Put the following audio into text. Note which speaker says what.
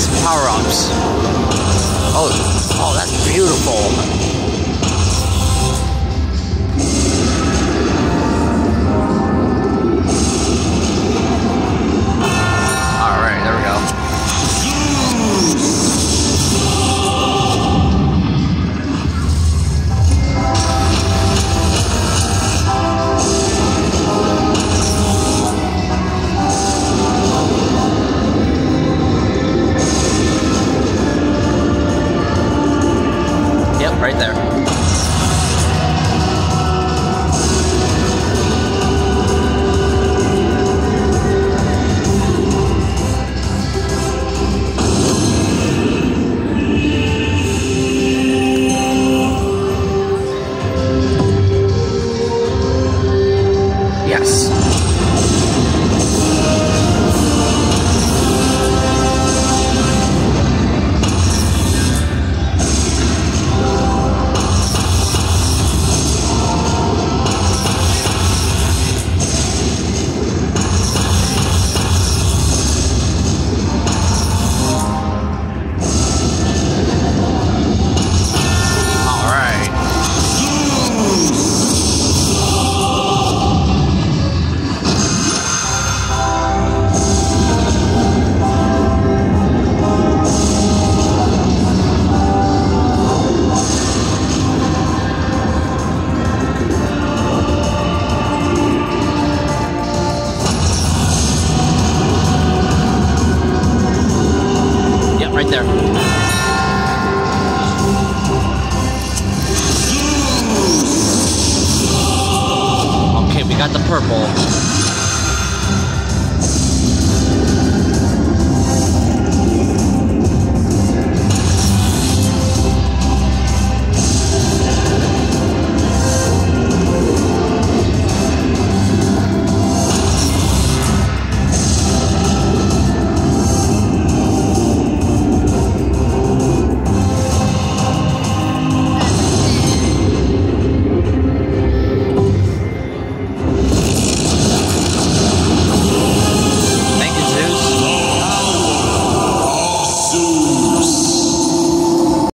Speaker 1: some power-ups. Oh, oh, that's beautiful. right there. Yes. Purple.